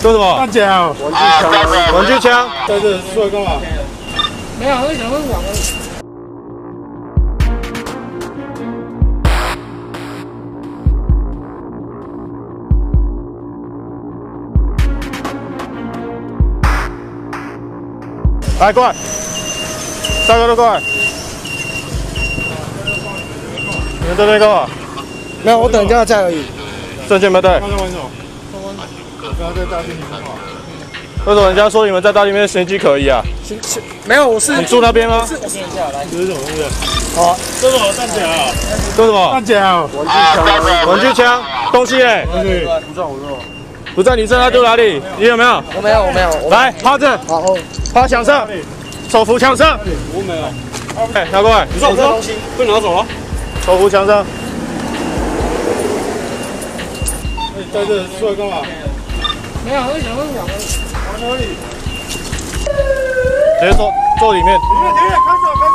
做什么？弹夹，玩具枪，玩具枪。在这出来干嘛？没有，我想问网而已。来，过来，大哥都过来。你们这边干嘛？没有，我等一下在而已。证件没带。刚才玩什么？刚刚在大厅里面嘛。为什么人家说你们在大里面形迹可疑啊？没有，我是你住那边吗？这是什么东西？好，这是什么弹夹？做什么？弹夹，玩具枪，玩具枪。东西嘞？对，不在我肉。不在你身上丢哪里？你有没有？我没有，我没有。我来，趴着，好，哦趴墙上，手扶墙上。我没有。哎，拿过来，你说我这东西被拿走了？手扶墙上。哎，在这出来干嘛？没有，我想问网而已。往哪里？直接坐坐里面。前面前面，开始开